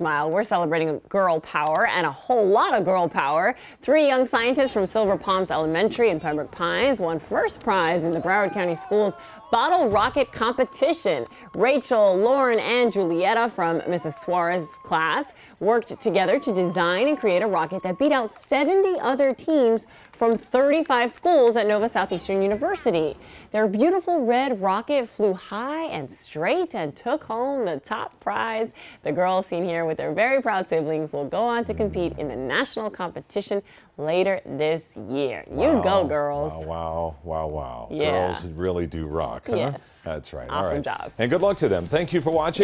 smile. We're celebrating girl power and a whole lot of girl power. Three young scientists from Silver Palms Elementary in Pembroke Pines won first prize in the Broward County Schools bottle rocket competition. Rachel, Lauren, and Julieta from Mrs. Suarez's class worked together to design and create a rocket that beat out 70 other teams from 35 schools at Nova Southeastern University. Their beautiful red rocket flew high and straight and took home the top prize. The girls seen here with their very proud siblings will go on to compete in the national competition later this year. Wow. You go, girls. Wow, wow, wow, wow. Yeah. Girls really do rock, huh? Yes. That's right. Awesome All right. job. And good luck to them. Thank you for watching.